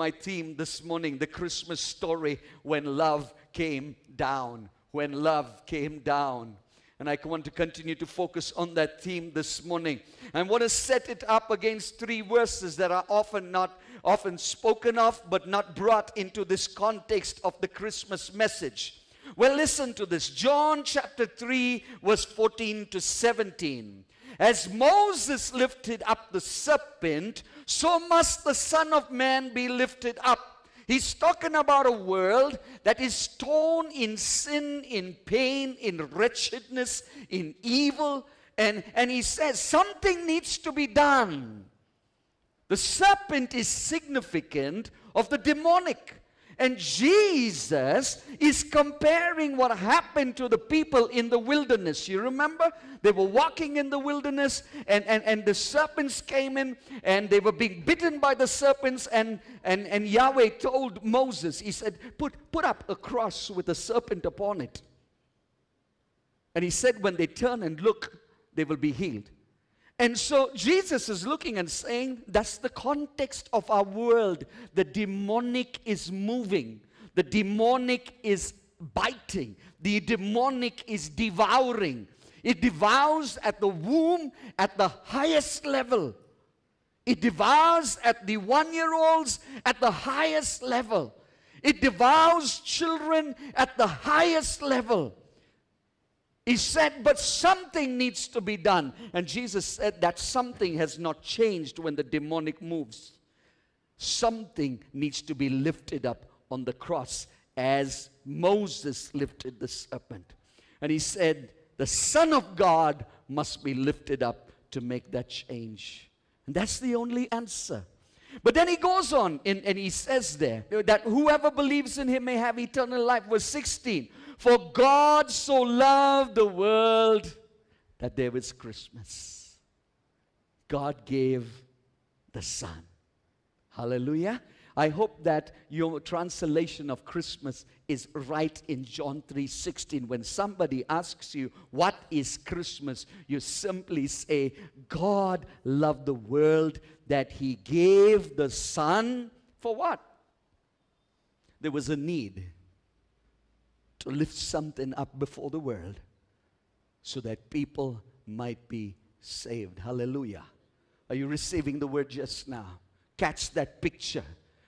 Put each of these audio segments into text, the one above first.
my theme this morning the Christmas story when love came down. When love came down. And I want to continue to focus on that theme this morning. I want to set it up against three verses that are often not often spoken of, but not brought into this context of the Christmas message. Well, listen to this. John chapter 3, verse 14 to 17. As Moses lifted up the serpent, so must the Son of Man be lifted up. He's talking about a world that is torn in sin, in pain, in wretchedness, in evil. And, and he says something needs to be done. The serpent is significant of the demonic. And Jesus is comparing what happened to the people in the wilderness. You remember? They were walking in the wilderness, and, and, and the serpents came in, and they were being bitten by the serpents. And, and, and Yahweh told Moses, He said, put, put up a cross with a serpent upon it. And He said, When they turn and look, they will be healed. And so Jesus is looking and saying, that's the context of our world. The demonic is moving, the demonic is biting, the demonic is devouring. It devours at the womb at the highest level. It devours at the one year olds at the highest level. It devours children at the highest level. He said, but something needs to be done. And Jesus said that something has not changed when the demonic moves. Something needs to be lifted up on the cross as Moses lifted the serpent. And he said, the Son of God must be lifted up to make that change. And that's the only answer. But then he goes on and, and he says there that whoever believes in him may have eternal life. Verse 16. For God so loved the world that there was Christmas. God gave the Son. Hallelujah. I hope that your translation of Christmas is right in John 3:16 when somebody asks you what is Christmas you simply say God loved the world that he gave the son for what there was a need to lift something up before the world so that people might be saved. Hallelujah. Are you receiving the word just now? Catch that picture.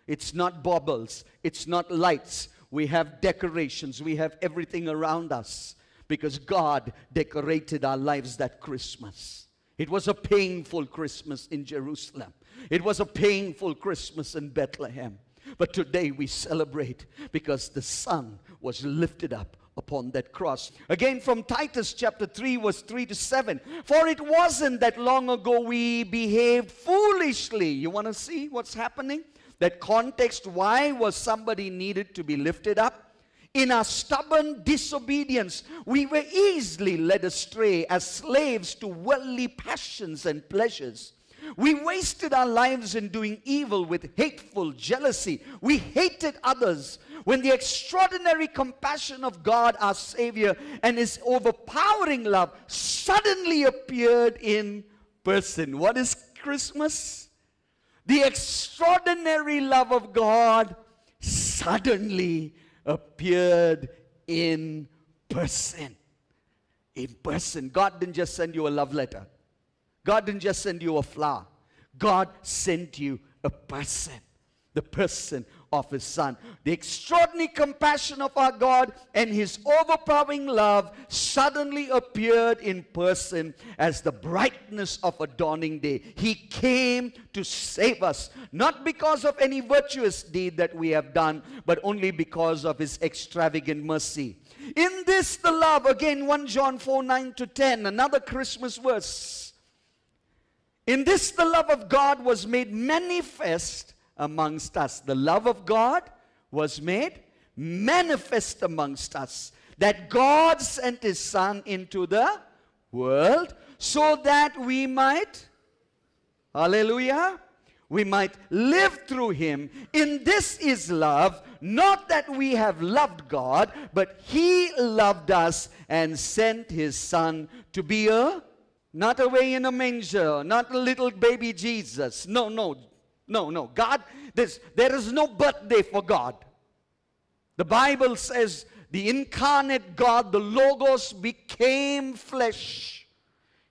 It's not baubles, it's not lights. We have decorations, we have everything around us because God decorated our lives that Christmas. It was a painful Christmas in Jerusalem. It was a painful Christmas in Bethlehem. But today we celebrate because the Son was lifted up upon that cross. Again, from Titus chapter 3, verse 3 to 7. For it wasn't that long ago we behaved foolishly. You want to see what's happening? That context, why was somebody needed to be lifted up? In our stubborn disobedience, we were easily led astray as slaves to worldly passions and pleasures. We wasted our lives in doing evil with hateful jealousy. We hated others when the extraordinary compassion of God, our Savior, and His overpowering love suddenly appeared in person. What is Christmas? The extraordinary love of God suddenly appeared in person. In person. God didn't just send you a love letter. God didn't just send you a flower. God sent you a person. The person of his son. The extraordinary compassion of our God and his overpowering love suddenly appeared in person as the brightness of a dawning day. He came to save us, not because of any virtuous deed that we have done, but only because of his extravagant mercy. In this, the love, again, 1 John 4 9 to 10, another Christmas verse. In this, the love of God was made manifest amongst us. The love of God was made manifest amongst us. That God sent His Son into the world so that we might, hallelujah, we might live through Him. In this is love, not that we have loved God, but He loved us and sent His Son to be a, not away in a manger, not a little baby Jesus. No, no, No, no. God, there's, there is no birthday for God. The Bible says the incarnate God, the Logos, became flesh.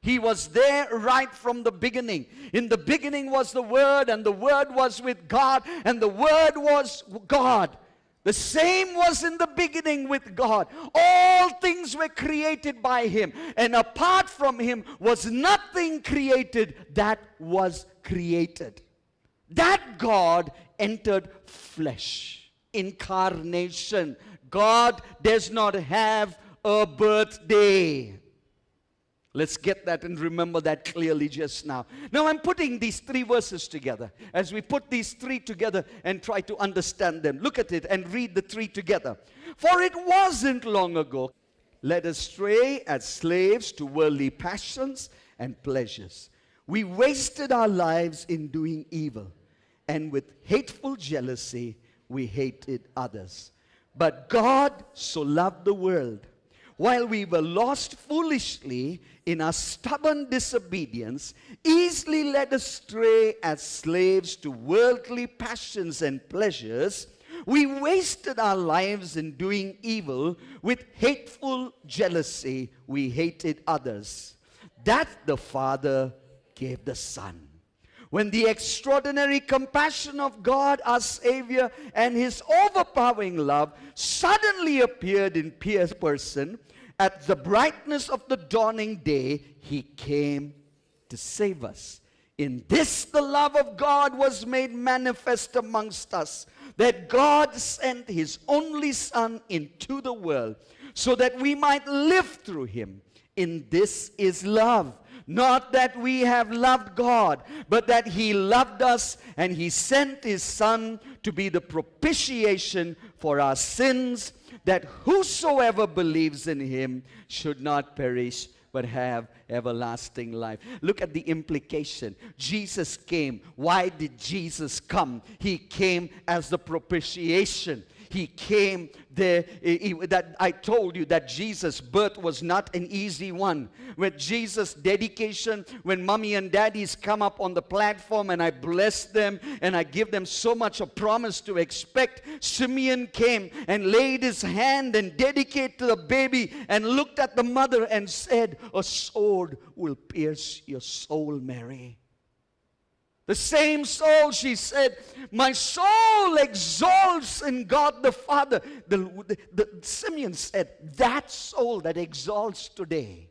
He was there right from the beginning. In the beginning was the Word, and the Word was with God, and the Word was God. The same was in the beginning with God. All things were created by Him, and apart from Him was nothing created that was created. That God entered flesh, incarnation. God does not have a birthday. Let's get that and remember that clearly just now. Now, I'm putting these three verses together. As we put these three together and try to understand them, look at it and read the three together. For it wasn't long ago, led astray as slaves to worldly passions and pleasures. We wasted our lives in doing evil, and with hateful jealousy, we hated others. But God so loved the world while we were lost foolishly in our stubborn disobedience, easily led astray as slaves to worldly passions and pleasures, we wasted our lives in doing evil with hateful jealousy. We hated others. That the Father gave the Son. When the extraordinary compassion of God, our Savior, and His overpowering love suddenly appeared in person, at the brightness of the dawning day, he came to save us. In this, the love of God was made manifest amongst us, that God sent his only Son into the world so that we might live through him. In this is love. Not that we have loved God, but that He loved us and He sent His Son to be the propitiation for our sins that whosoever believes in him should not perish but have everlasting life. Look at the implication. Jesus came. Why did Jesus come? He came as the propitiation he came there. He, that I told you that Jesus' birth was not an easy one. With Jesus' dedication, when mommy and daddies come up on the platform and I bless them and I give them so much a promise to expect, Simeon came and laid his hand and dedicated to the baby and looked at the mother and said, A sword will pierce your soul, Mary. The same soul, she said, my soul exalts in God the Father. The, the, the, Simeon said, that soul that exalts today,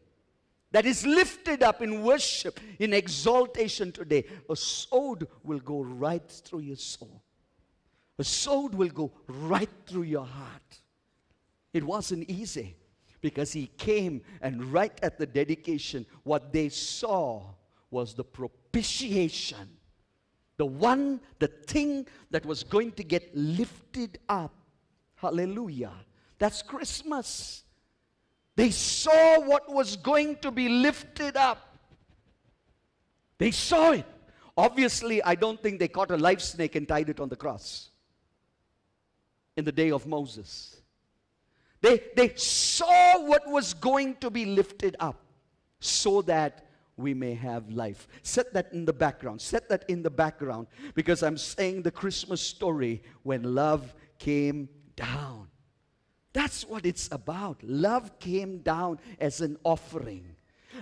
that is lifted up in worship, in exaltation today, a sword will go right through your soul. A sword will go right through your heart. It wasn't easy because he came and right at the dedication, what they saw was the propitiation the one, the thing that was going to get lifted up. Hallelujah. That's Christmas. They saw what was going to be lifted up. They saw it. Obviously, I don't think they caught a live snake and tied it on the cross in the day of Moses. They, they saw what was going to be lifted up so that we may have life. Set that in the background. Set that in the background because I'm saying the Christmas story when love came down. That's what it's about. Love came down as an offering.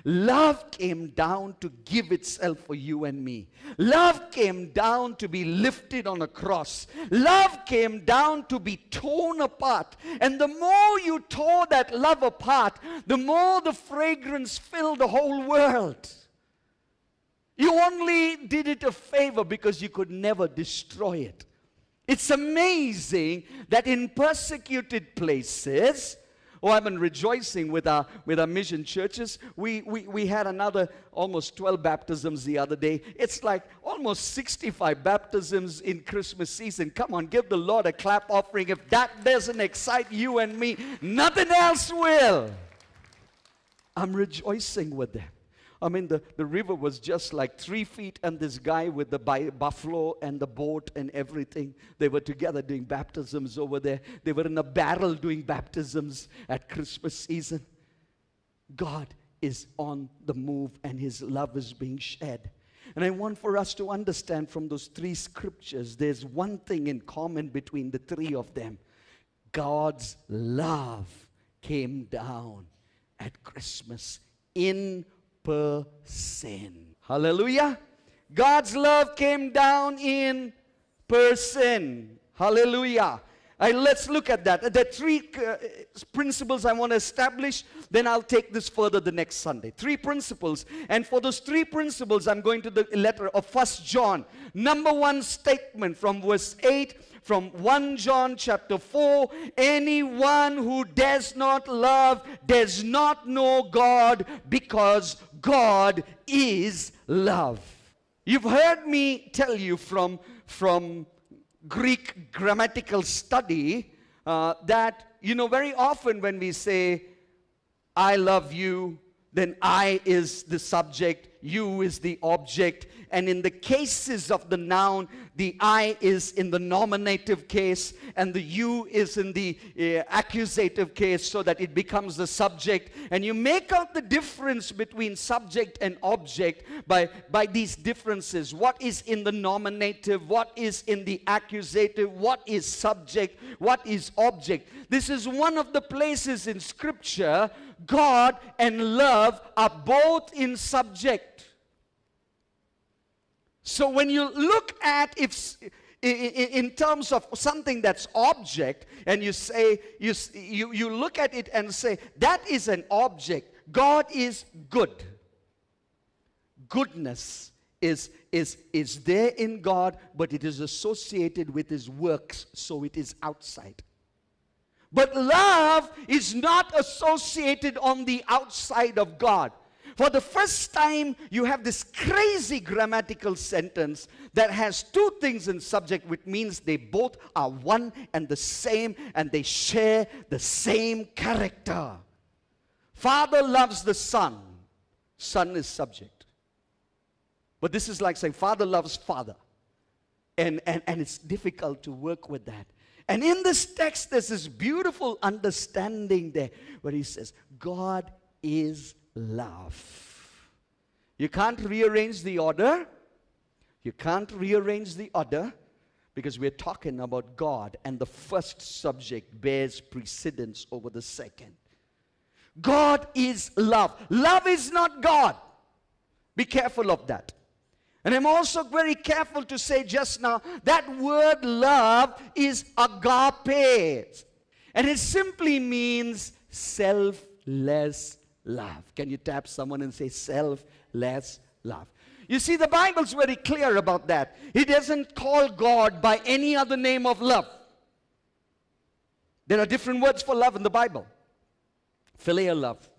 Love came down to give itself for you and me. Love came down to be lifted on a cross. Love came down to be torn apart. And the more you tore that love apart, the more the fragrance filled the whole world. You only did it a favor because you could never destroy it. It's amazing that in persecuted places, Oh, I've been rejoicing with our, with our mission churches. We, we, we had another almost 12 baptisms the other day. It's like almost 65 baptisms in Christmas season. Come on, give the Lord a clap offering. If that doesn't excite you and me, nothing else will. I'm rejoicing with them. I mean, the, the river was just like three feet, and this guy with the buffalo and the boat and everything, they were together doing baptisms over there. They were in a barrel doing baptisms at Christmas season. God is on the move, and His love is being shed. And I want for us to understand from those three scriptures, there's one thing in common between the three of them God's love came down at Christmas in person. Hallelujah. God's love came down in person. Hallelujah. Right, let's look at that. The three uh, principles I want to establish, then I'll take this further the next Sunday. Three principles. And for those three principles, I'm going to the letter of First John. Number one statement from verse 8 from 1 John chapter 4 anyone who does not love does not know God because God is love. You've heard me tell you from, from Greek grammatical study uh, that, you know, very often when we say, I love you, then I is the subject, you is the object. And in the cases of the noun, the I is in the nominative case and the you is in the uh, accusative case so that it becomes the subject. And you make out the difference between subject and object by, by these differences. What is in the nominative? What is in the accusative? What is subject? What is object? This is one of the places in Scripture God and love are both in subject. So when you look at if in terms of something that's object and you say you, you, you look at it and say that is an object. God is good. Goodness is is is there in god but it is associated with his works so it is outside. But love is not associated on the outside of god for the first time, you have this crazy grammatical sentence that has two things in subject, which means they both are one and the same and they share the same character. Father loves the Son, Son is subject. But this is like saying, Father loves Father. And, and, and it's difficult to work with that. And in this text, there's this beautiful understanding there where he says, God is love. You can't rearrange the order. You can't rearrange the order because we're talking about God and the first subject bears precedence over the second. God is love. Love is not God. Be careful of that. And I'm also very careful to say just now that word love is agape. And it simply means selfless love. Can you tap someone and say selfless love? You see, the Bible's very clear about that. He doesn't call God by any other name of love. There are different words for love in the Bible filial love,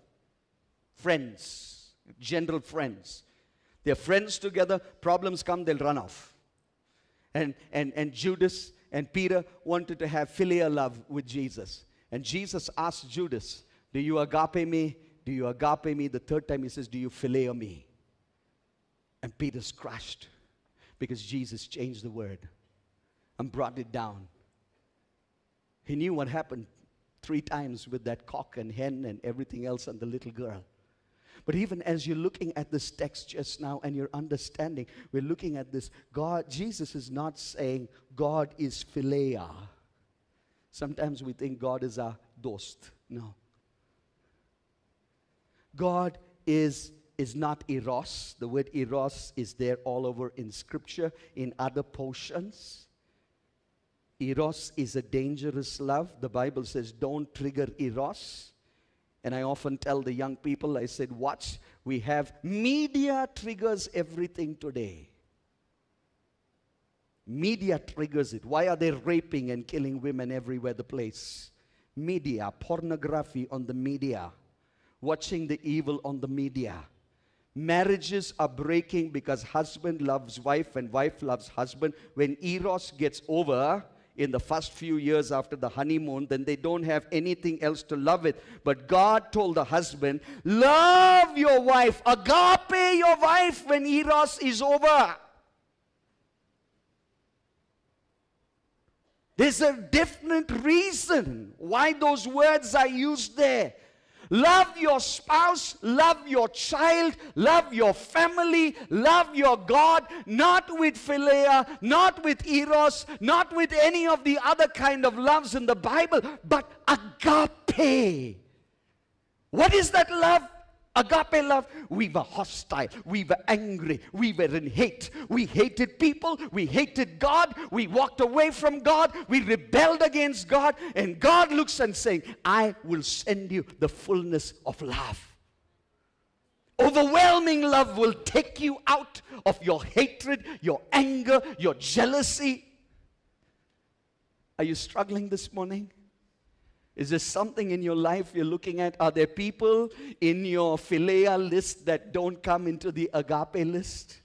friends, general friends. They're friends together, problems come, they'll run off. And, and, and Judas and Peter wanted to have filial love with Jesus. And Jesus asked Judas, Do you agape me? Do you agape me? The third time he says, Do you phileo me? And Peter's crushed because Jesus changed the word and brought it down. He knew what happened three times with that cock and hen and everything else and the little girl. But even as you're looking at this text just now and you're understanding, we're looking at this. God, Jesus is not saying God is philia. Sometimes we think God is a dost. No. God is, is not eros. The word eros is there all over in Scripture, in other portions. Eros is a dangerous love. The Bible says, don't trigger eros. And I often tell the young people, I said, watch, we have media triggers everything today. Media triggers it. Why are they raping and killing women everywhere the place? Media, pornography on the media watching the evil on the media. Marriages are breaking because husband loves wife and wife loves husband. When Eros gets over in the first few years after the honeymoon, then they don't have anything else to love it. But God told the husband, Love your wife, agape your wife when Eros is over. There's a different reason why those words are used there. Love your spouse, love your child, love your family, love your God, not with philia, not with eros, not with any of the other kind of loves in the Bible, but agape. What is that love? Agape love, we were hostile, we were angry, we were in hate. We hated people, we hated God, we walked away from God, we rebelled against God, and God looks and saying, I will send you the fullness of love. Overwhelming love will take you out of your hatred, your anger, your jealousy. Are you struggling this morning? Is there something in your life you're looking at? Are there people in your philia list that don't come into the agape list?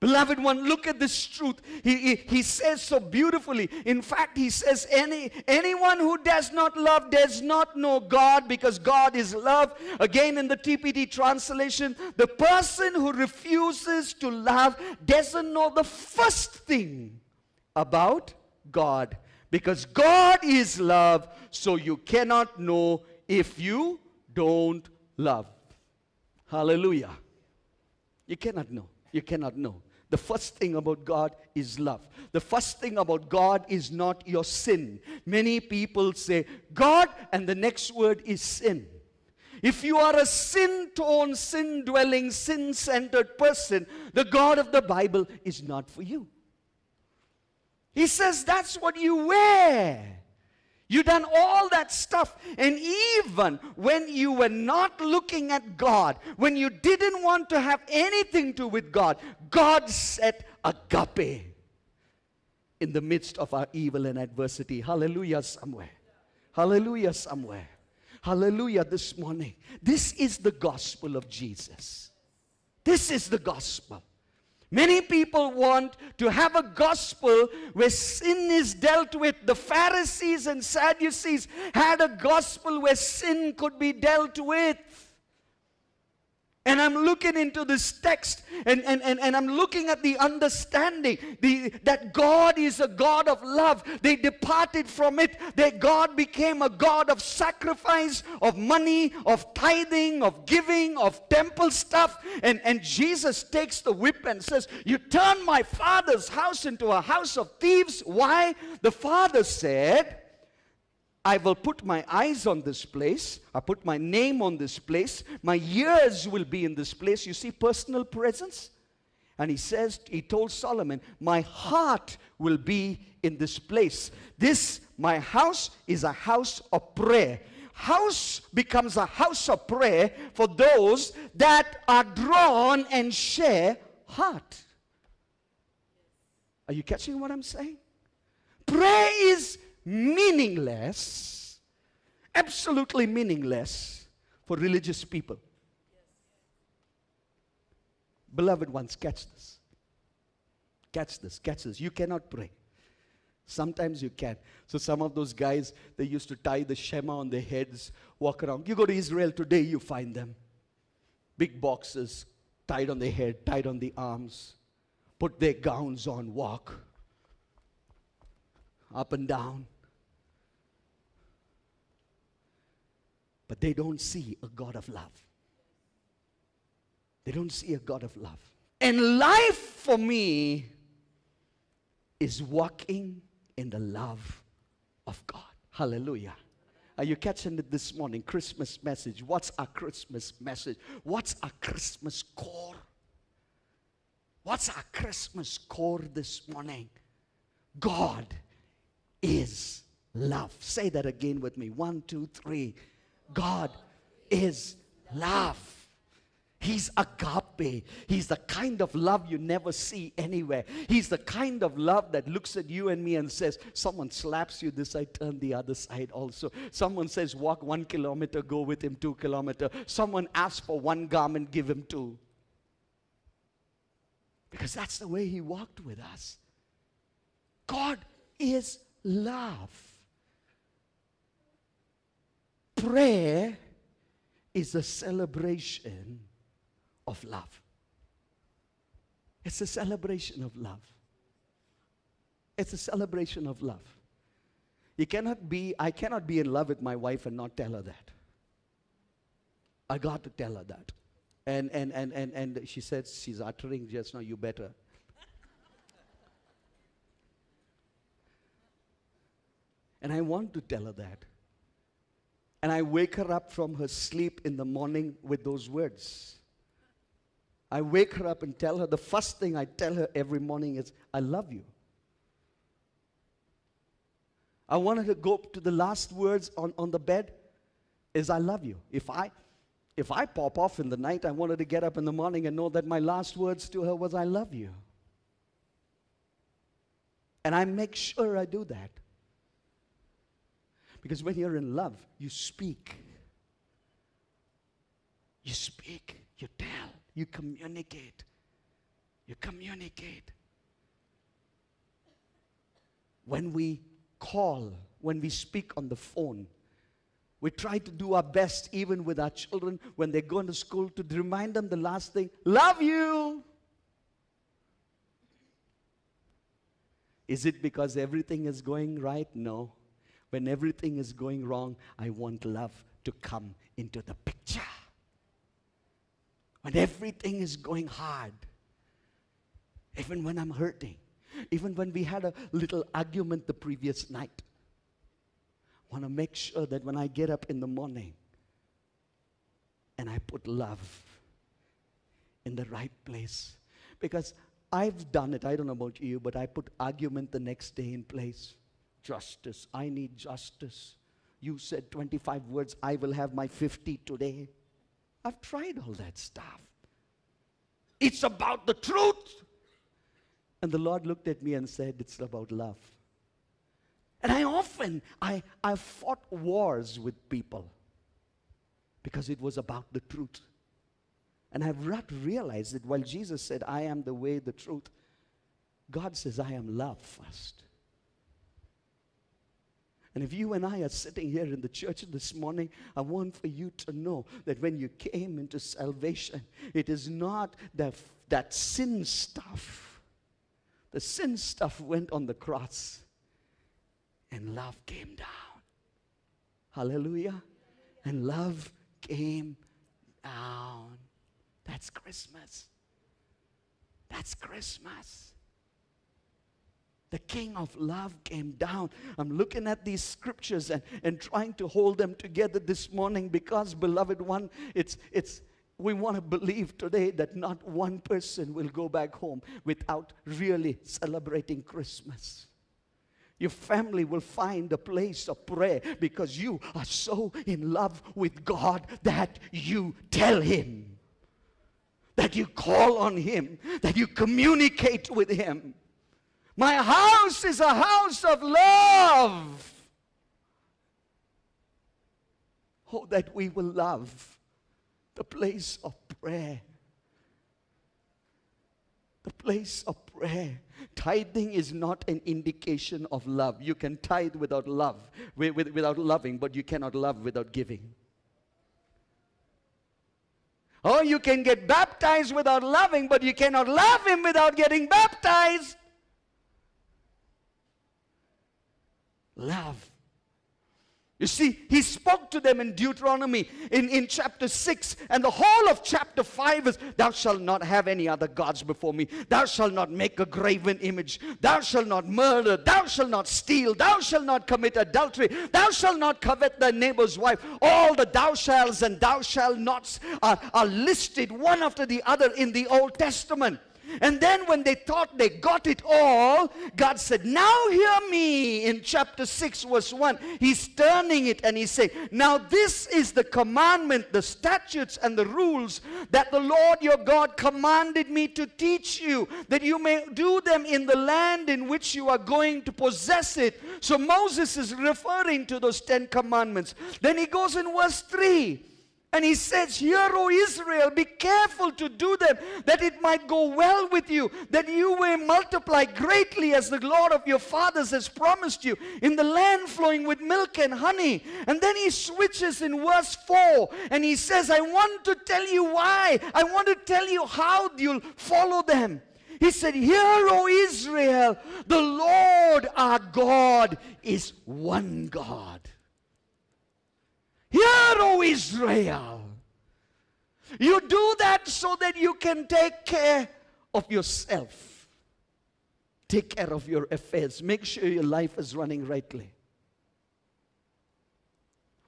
Beloved one, look at this truth. He, he, he, says so beautifully. In fact, he says, Any, anyone who does not love does not know God because God is love. Again, in the TPT translation, the person who refuses to love doesn't know the first thing about God because God is love, so you cannot know if you don't love. Hallelujah. You cannot know. You cannot know. The first thing about God is love. The first thing about God is not your sin. Many people say God, and the next word is sin. If you are a sin torn, sin dwelling, sin centered person, the God of the Bible is not for you. He says that's what you wear. You done all that stuff. And even when you were not looking at God, when you didn't want to have anything to do with God, God set agape in the midst of our evil and adversity. Hallelujah, somewhere. Hallelujah, somewhere. Hallelujah, this morning. This is the gospel of Jesus. This is the gospel. Many people want to have a gospel where sin is dealt with. The Pharisees and Sadducees had a gospel where sin could be dealt with. And I'm looking into this text and, and, and, and I'm looking at the understanding the, that God is a God of love. They departed from it. Their God became a God of sacrifice, of money, of tithing, of giving, of temple stuff. And, and Jesus takes the whip and says, You turn my father's house into a house of thieves. Why? The father said, I will put my eyes on this place. I put my name on this place. My ears will be in this place. You see, personal presence. And he says, he told Solomon, My heart will be in this place. This, my house, is a house of prayer. House becomes a house of prayer for those that are drawn and share heart. Are you catching what I'm saying? Prayer is meaningless, absolutely meaningless for religious people. Beloved ones, catch this. Catch this, catch this. You cannot pray. Sometimes you can. So some of those guys, they used to tie the Shema on their heads, walk around. You go to Israel today, you find them. Big boxes tied on their head, tied on the arms, put their gowns on, walk up and down. But they don't see a God of love. They don't see a God of love. And life for me is walking in the love of God. Hallelujah. Are you catching it this morning? Christmas message. What's our Christmas message? What's our Christmas core? What's our Christmas core this morning? God is love. Say that again with me. One, two, three. God is love. He's agape. He's the kind of love you never see anywhere. He's the kind of love that looks at you and me and says, Someone slaps you this side, turn the other side also. Someone says, Walk one kilometer, go with him two kilometer. Someone asks for one garment, give him two. Because that's the way he walked with us. God is love. Prayer is a celebration of love. It's a celebration of love. It's a celebration of love. You cannot be, I cannot be in love with my wife and not tell her that. I got to tell her that. And, and, and, and, and she said, she's uttering just now, you better. and I want to tell her that. And I wake her up from her sleep in the morning with those words. I wake her up and tell her, the first thing I tell her every morning is, I love you. I want her to go to the last words on, on the bed is I love you. If I if I pop off in the night, I want her to get up in the morning and know that my last words to her was I love you. And I make sure I do that. Because when you're in love, you speak. You speak, you tell, you communicate. You communicate. When we call, when we speak on the phone, we try to do our best even with our children when they go into school to remind them the last thing love you. Is it because everything is going right? No. When everything is going wrong, I want love to come into the picture. When everything is going hard, even when I'm hurting, even when we had a little argument the previous night, I want to make sure that when I get up in the morning and I put love in the right place. Because I've done it, I don't know about you, but I put argument the next day in place justice. I need justice. You said 25 words, I will have my 50 today. I've tried all that stuff. It's about the truth. And the Lord looked at me and said, It's about love. And I often, I, I fought wars with people because it was about the truth. And I've not realized that while Jesus said, I am the way, the truth, God says, I am love first. And if you and I are sitting here in the church this morning, I want for you to know that when you came into salvation, it is not that, that sin stuff. The sin stuff went on the cross, and love came down. Hallelujah. And love came down. That's Christmas. That's Christmas the King of love came down. I'm looking at these scriptures and, and trying to hold them together this morning because, beloved one, it's, it's, we want to believe today that not one person will go back home without really celebrating Christmas. Your family will find a place of prayer because you are so in love with God that you tell Him, that you call on Him, that you communicate with Him. My house is a house of love. Oh, that we will love the place of prayer. The place of prayer. Tithing is not an indication of love. You can tithe without love, without loving, but you cannot love without giving. Oh, you can get baptized without loving, but you cannot love Him without getting baptized. Love. You see, he spoke to them in Deuteronomy in, in chapter 6, and the whole of chapter 5 is Thou shalt not have any other gods before me. Thou shalt not make a graven image. Thou shalt not murder. Thou shalt not steal. Thou shalt not commit adultery. Thou shalt not covet thy neighbor's wife. All the thou shalls and thou shalt nots are, are listed one after the other in the Old Testament. And then when they thought they got it all, God said, Now hear me in chapter 6, verse 1. He's turning it and he's saying, Now this is the commandment, the statutes, and the rules that the Lord your God commanded me to teach you, that you may do them in the land in which you are going to possess it. So Moses is referring to those Ten Commandments. Then he goes in verse 3. And he says, Hear, O Israel, be careful to do them, that it might go well with you, that you may multiply greatly as the Lord of your fathers has promised you, in the land flowing with milk and honey. And then he switches in verse 4 and he says, I want to tell you why. I want to tell you how you'll follow them. He said, Hear, O Israel, the Lord our God is one God. Israel, You do that so that you can take care of yourself. Take care of your affairs. Make sure your life is running rightly.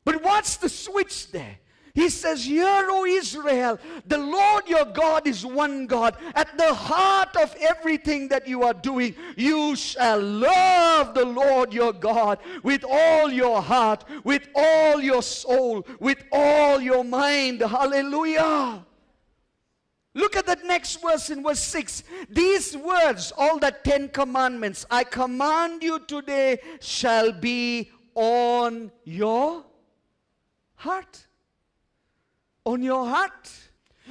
But what's the switch there? He says, Hear, O Israel, the Lord your God is one God. At the heart of everything that you are doing, you shall love the Lord your God with all your heart, with all your soul, with all your mind. Hallelujah. Look at the next verse in verse 6. These words, all the Ten Commandments, I command you today, shall be on your heart on your heart.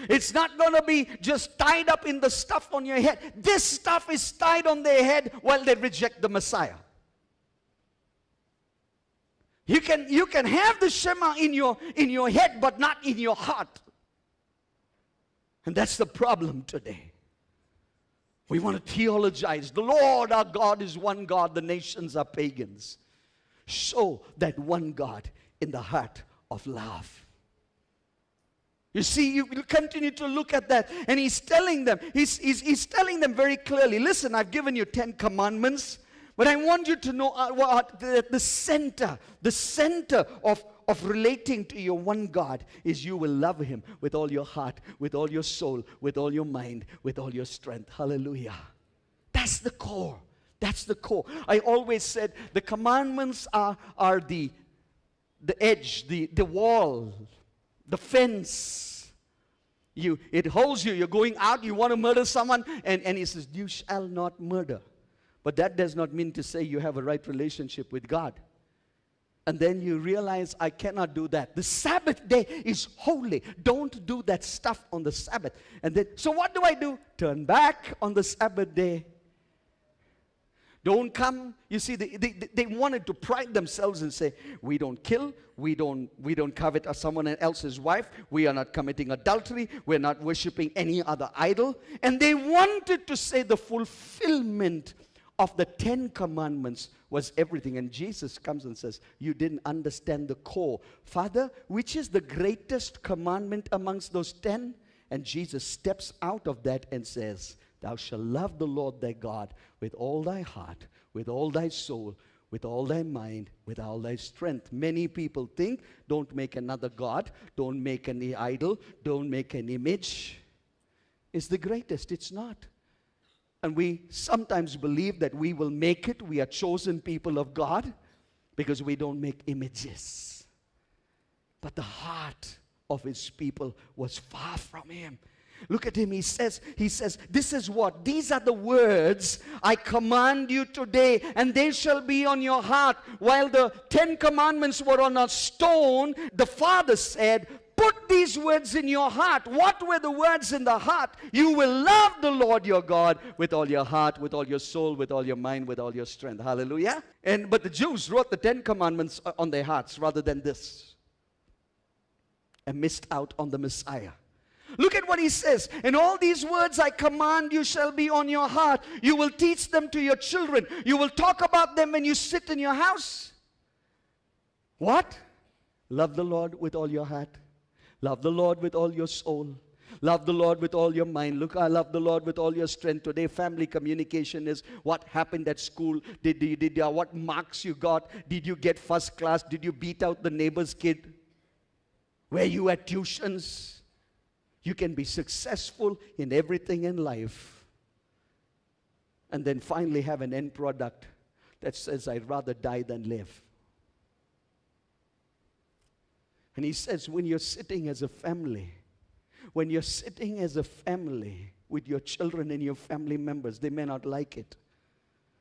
It's not going to be just tied up in the stuff on your head. This stuff is tied on their head while they reject the Messiah. You can, you can have the Shema in your, in your head, but not in your heart. And that's the problem today. We want to theologize. The Lord our God is one God, the nations are pagans. Show that one God in the heart of love. You see, you continue to look at that. And he's telling them, he's, he's, he's telling them very clearly listen, I've given you 10 commandments, but I want you to know uh, what the, the center, the center of, of relating to your one God is you will love him with all your heart, with all your soul, with all your mind, with all your strength. Hallelujah. That's the core. That's the core. I always said the commandments are, are the, the edge, the, the wall, the fence. You, it holds you. You're going out, you want to murder someone, and, and he says, You shall not murder. But that does not mean to say you have a right relationship with God. And then you realize, I cannot do that. The Sabbath day is holy. Don't do that stuff on the Sabbath. And then, so what do I do? Turn back on the Sabbath day don't come. You see, they, they, they wanted to pride themselves and say, we don't kill, we don't, we don't covet someone else's wife, we are not committing adultery, we're not worshiping any other idol. And they wanted to say the fulfillment of the Ten Commandments was everything. And Jesus comes and says, You didn't understand the core. Father, which is the greatest commandment amongst those ten? And Jesus steps out of that and says, Thou shalt love the Lord thy God with all thy heart, with all thy soul, with all thy mind, with all thy strength. Many people think, don't make another God, don't make any idol, don't make an image. It's the greatest. It's not. And we sometimes believe that we will make it. We are chosen people of God because we don't make images. But the heart of his people was far from him. Look at him. He says, he says, this is what? These are the words I command you today, and they shall be on your heart. While the Ten Commandments were on a stone, the Father said, Put these words in your heart. What were the words in the heart? You will love the Lord your God with all your heart, with all your soul, with all your mind, with all your strength. Hallelujah. And but the Jews wrote the Ten Commandments uh, on their hearts rather than this. And missed out on the Messiah. Look at what he says. And all these words I command you shall be on your heart. You will teach them to your children. You will talk about them when you sit in your house. What? Love the Lord with all your heart. Love the Lord with all your soul. Love the Lord with all your mind. Look, I love the Lord with all your strength. Today, family communication is what happened at school. Did, did, did uh, what marks you got? Did you get first class? Did you beat out the neighbor's kid? Were you at tuitions? You can be successful in everything in life and then finally have an end product that says, I'd rather die than live. And he says, when you're sitting as a family, when you're sitting as a family with your children and your family members, they may not like it.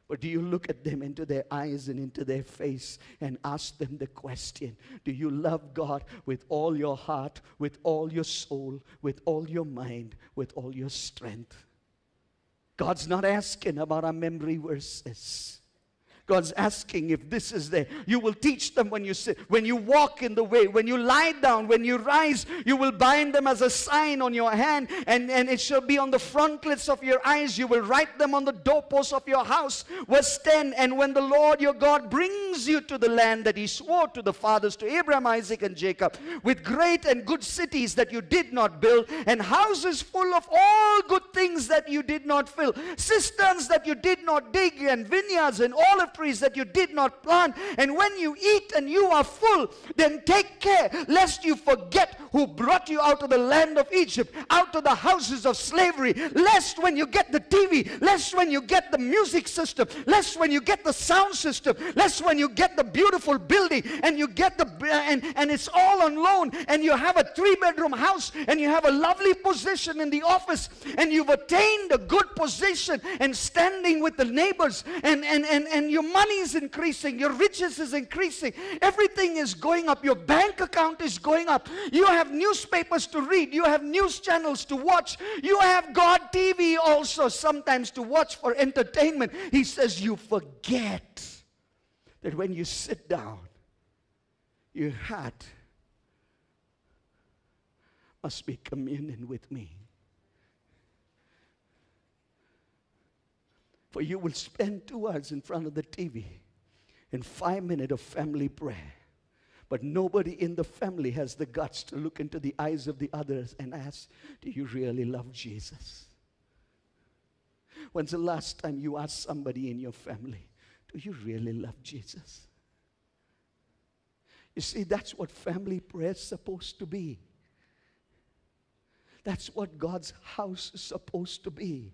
But do you look at them into their eyes and into their face and ask them the question Do you love God with all your heart, with all your soul, with all your mind, with all your strength? God's not asking about our memory verses. God's asking if this is there. You will teach them when you sit, when you walk in the way, when you lie down, when you rise, you will bind them as a sign on your hand, and, and it shall be on the frontlets of your eyes. You will write them on the doorposts of your house. Verse 10 And when the Lord your God brings you to the land that he swore to the fathers, to Abraham, Isaac, and Jacob, with great and good cities that you did not build, and houses full of all good things that you did not fill, cisterns that you did not dig, and vineyards and olive that you did not plant. And when you eat and you are full, then take care lest you forget who brought you out of the land of Egypt, out of the houses of slavery. Lest when you get the TV, lest when you get the music system, lest when you get the sound system, lest when you get the beautiful building and you get the and, and it's all on loan and you have a three bedroom house and you have a lovely position in the office and you've attained a good position and standing with the neighbors and, and, and, and your money is increasing, your riches is increasing, everything is going up, your bank account is going up, you have newspapers to read, you have news channels to watch, you have God TV also sometimes to watch for entertainment. He says, You forget that when you sit down, your heart must be communion with me. For you will spend two hours in front of the TV and five minutes of family prayer. But nobody in the family has the guts to look into the eyes of the others and ask, Do you really love Jesus? When's the last time you asked somebody in your family, Do you really love Jesus? You see, that's what family prayer is supposed to be. That's what God's house is supposed to be.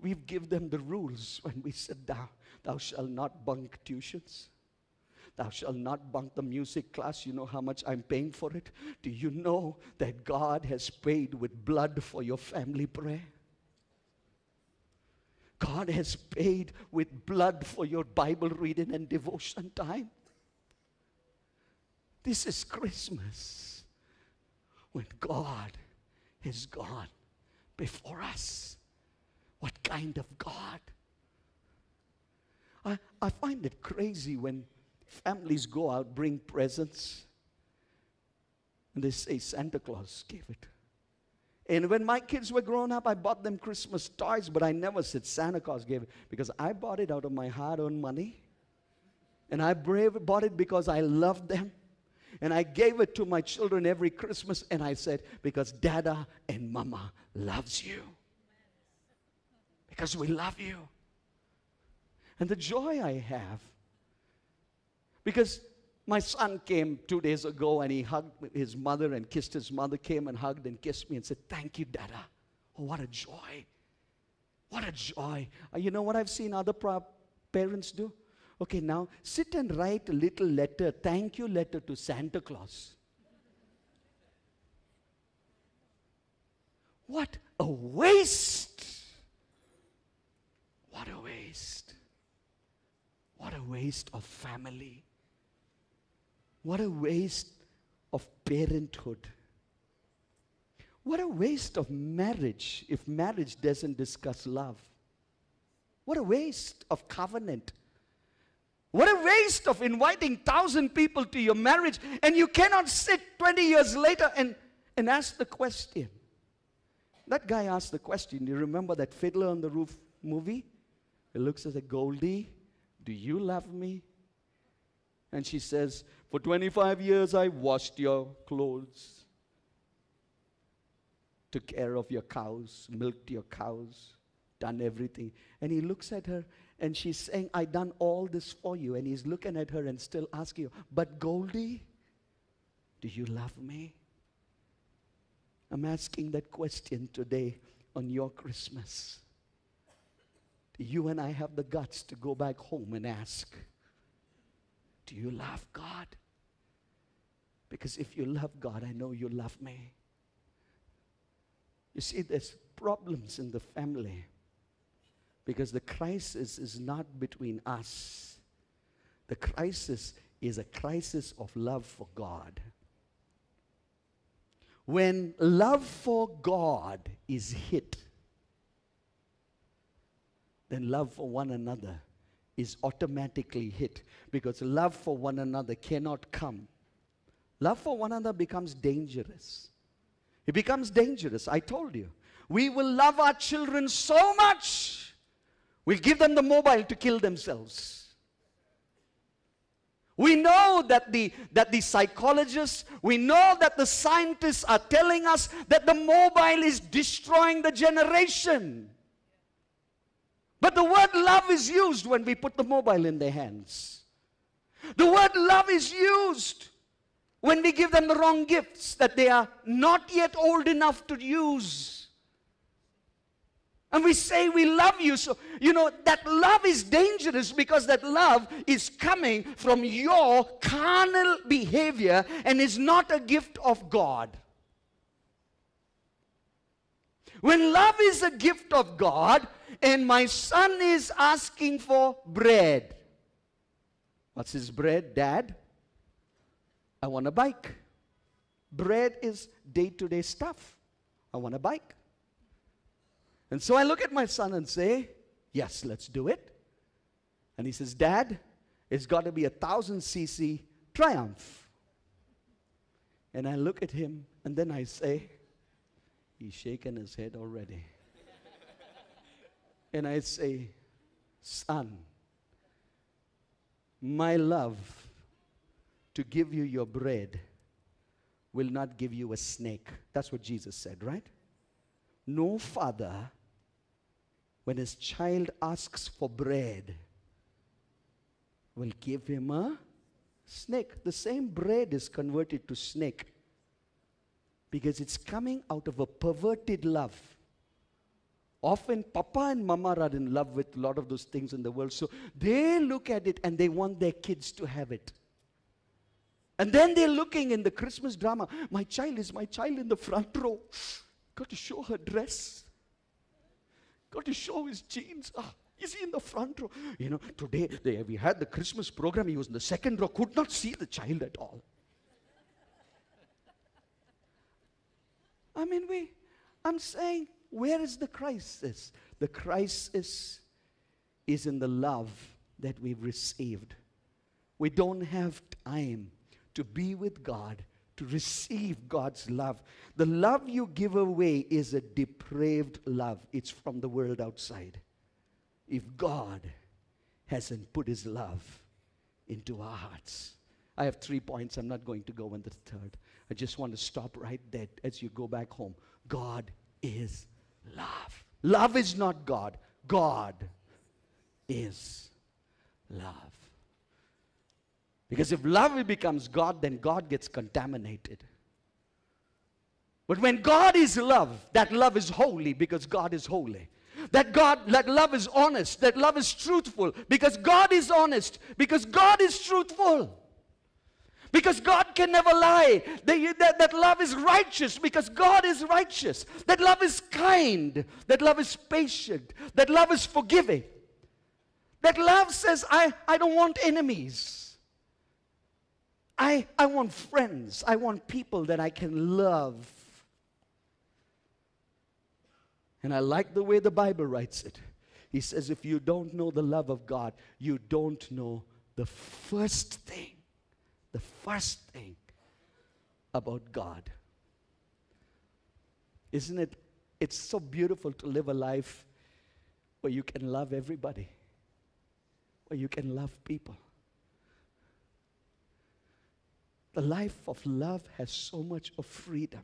We give them the rules when we sit down. Thou shalt not bunk tuitions. Thou shalt not bunk the music class. You know how much I'm paying for it? Do you know that God has paid with blood for your family prayer? God has paid with blood for your Bible reading and devotion time. This is Christmas when God has gone before us. What kind of God? I, I find it crazy when families go out, bring presents, and they say Santa Claus gave it. And when my kids were grown up, I bought them Christmas toys, but I never said Santa Claus gave it because I bought it out of my hard earned money. And I bought it because I loved them. And I gave it to my children every Christmas. And I said, because Dada and Mama loves you because we love you. And the joy I have, because my son came two days ago and he hugged his mother and kissed his mother, came and hugged and kissed me and said, Thank you, Dada. Oh, what a joy. What a joy. Uh, you know what I've seen other parents do? Okay, now sit and write a little letter, thank you letter to Santa Claus. What a waste. What a waste. What a waste of family. What a waste of parenthood. What a waste of marriage if marriage doesn't discuss love. What a waste of covenant. What a waste of inviting thousand people to your marriage and you cannot sit 20 years later and, and ask the question. That guy asked the question. You remember that Fiddler on the Roof movie? He looks at the Goldie, do you love me? And she says, For 25 years I washed your clothes, took care of your cows, milked your cows, done everything. And he looks at her and she's saying, I done all this for you. And he's looking at her and still asking you, But Goldie, do you love me? I'm asking that question today on your Christmas you and I have the guts to go back home and ask, Do you love God? Because if you love God, I know you love me. You see, there's problems in the family because the crisis is not between us, the crisis is a crisis of love for God. When love for God is hit, then love for one another is automatically hit because love for one another cannot come. Love for one another becomes dangerous. It becomes dangerous. I told you. We will love our children so much, we'll give them the mobile to kill themselves. We know that the, that the psychologists, we know that the scientists are telling us that the mobile is destroying the generation. But the word love is used when we put the mobile in their hands. The word love is used when we give them the wrong gifts that they are not yet old enough to use. And we say we love you. So, you know, that love is dangerous because that love is coming from your carnal behavior and is not a gift of God. When love is a gift of God and my son is asking for bread, what's his bread, dad? I want a bike. Bread is day to day stuff. I want a bike. And so I look at my son and say, Yes, let's do it. And he says, Dad, it's got to be a thousand cc triumph. And I look at him and then I say, He's shaking his head already. And I say, Son, my love to give you your bread will not give you a snake. That's what Jesus said, right? No father when his child asks for bread, will give him a snake. The same bread is converted to snake because it's coming out of a perverted love. Often, Papa and Mama are in love with a lot of those things in the world, so they look at it and they want their kids to have it. And then they're looking in the Christmas drama. My child is my child in the front row. Got to show her dress. Got to show his jeans. Ah, is he in the front row? You know, today they, we had the Christmas program. He was in the second row, could not see the child at all. I mean, we, I'm saying, where is the crisis? The crisis is in the love that we've received. We don't have time to be with God to receive God's love. The love you give away is a depraved love, it's from the world outside. If God hasn't put his love into our hearts. I have three points. I'm not going to go on the third. I just want to stop right there as you go back home. God is love. Love is not God. God is love. Because if love becomes God, then God gets contaminated. But when God is love, that love is holy because God is holy. That God, that love is honest, that love is truthful because God is honest, because God is truthful. Because God can never lie. That, that love is righteous because God is righteous. That love is kind. That love is patient. That love is forgiving. That love says, I, I don't want enemies. I, I want friends. I want people that I can love. And I like the way the Bible writes it. He says, if you don't know the love of God, you don't know the first thing, the first thing about God. Isn't it? It's so beautiful to live a life where you can love everybody, where you can love people. The life of love has so much of freedom.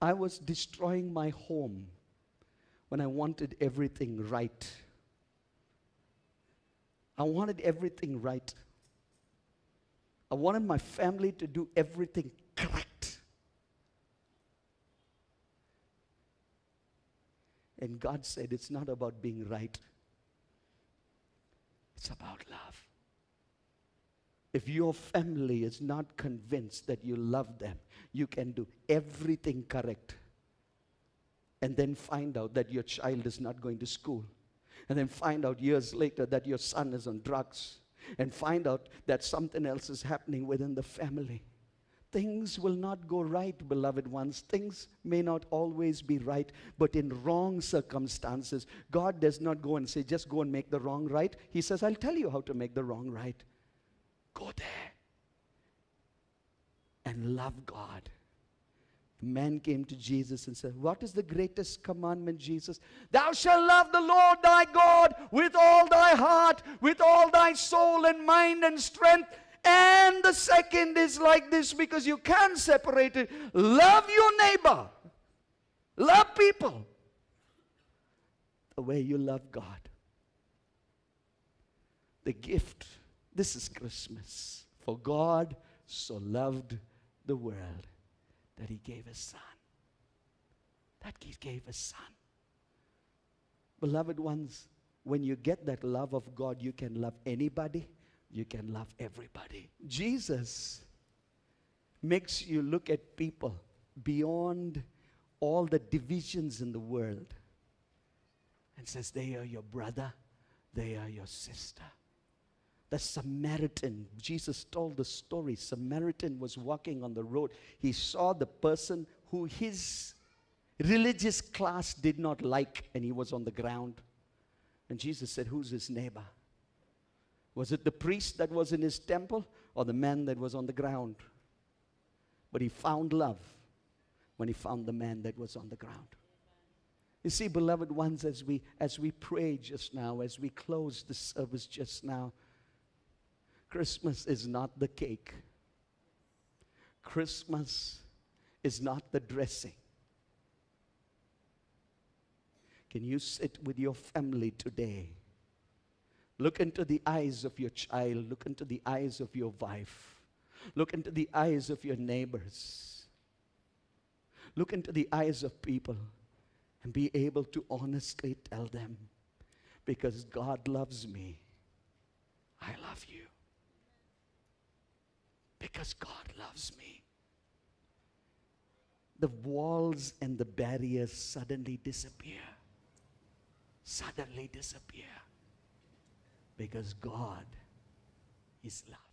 I was destroying my home when I wanted everything right. I wanted everything right. I wanted my family to do everything correct. And God said, It's not about being right, it's about love. If your family is not convinced that you love them, you can do everything correct. And then find out that your child is not going to school. And then find out years later that your son is on drugs. And find out that something else is happening within the family. things will not go right, beloved ones. Things may not always be right, but in wrong circumstances, God does not go and say, just go and make the wrong right. He says, I'll tell you how to make the wrong right. Go there and love God. The man came to Jesus and said, What is the greatest commandment, Jesus? Thou shalt love the Lord thy God with all thy heart, with all thy soul and mind and strength and the second is like this because you can't separate it. Love your neighbor. Love people the way you love God. The gift. This is Christmas. For God so loved the world that he gave his son. That he gave his son. Beloved ones, when you get that love of God, you can love anybody you can love everybody. Jesus makes you look at people beyond all the divisions in the world and says, They are your brother, they are your sister. The Samaritan, Jesus told the story. Samaritan was walking on the road. He saw the person who his religious class did not like, and he was on the ground. And Jesus said, Who's his neighbor? Was it the priest that was in his temple or the man that was on the ground? But he found love when he found the man that was on the ground. You see, beloved ones, as we as we pray just now, as we close the service just now, Christmas is not the cake. Christmas is not the dressing. Can you sit with your family today? Look into the eyes of your child. Look into the eyes of your wife. Look into the eyes of your neighbors. Look into the eyes of people and be able to honestly tell them, because God loves me, I love you. Because God loves me. The walls and the barriers suddenly disappear. Suddenly disappear because God is love.